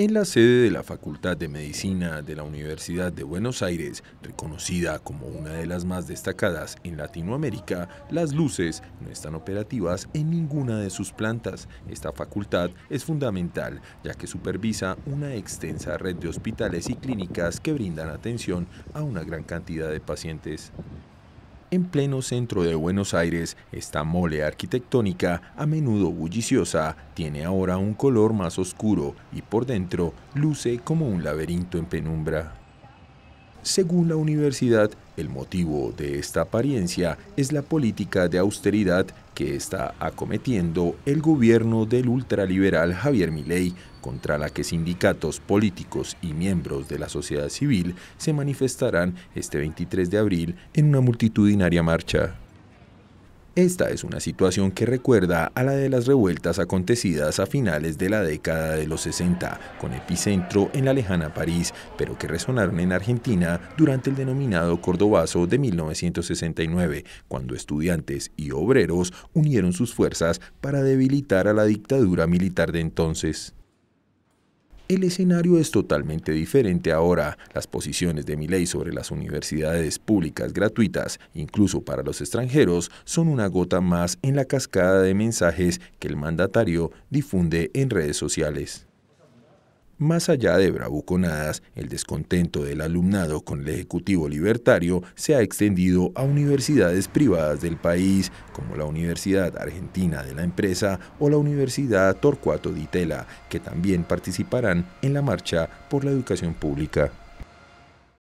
En la sede de la Facultad de Medicina de la Universidad de Buenos Aires, reconocida como una de las más destacadas en Latinoamérica, las luces no están operativas en ninguna de sus plantas. Esta facultad es fundamental ya que supervisa una extensa red de hospitales y clínicas que brindan atención a una gran cantidad de pacientes. En pleno centro de Buenos Aires, esta mole arquitectónica, a menudo bulliciosa, tiene ahora un color más oscuro y por dentro luce como un laberinto en penumbra. Según la universidad, el motivo de esta apariencia es la política de austeridad que está acometiendo el gobierno del ultraliberal Javier Milei, contra la que sindicatos políticos y miembros de la sociedad civil se manifestarán este 23 de abril en una multitudinaria marcha. Esta es una situación que recuerda a la de las revueltas acontecidas a finales de la década de los 60, con epicentro en la lejana París, pero que resonaron en Argentina durante el denominado Cordobazo de 1969, cuando estudiantes y obreros unieron sus fuerzas para debilitar a la dictadura militar de entonces. El escenario es totalmente diferente ahora. Las posiciones de mi ley sobre las universidades públicas gratuitas, incluso para los extranjeros, son una gota más en la cascada de mensajes que el mandatario difunde en redes sociales. Más allá de bravuconadas, el descontento del alumnado con el Ejecutivo Libertario se ha extendido a universidades privadas del país, como la Universidad Argentina de la Empresa o la Universidad Torcuato Di Tella, que también participarán en la marcha por la educación pública.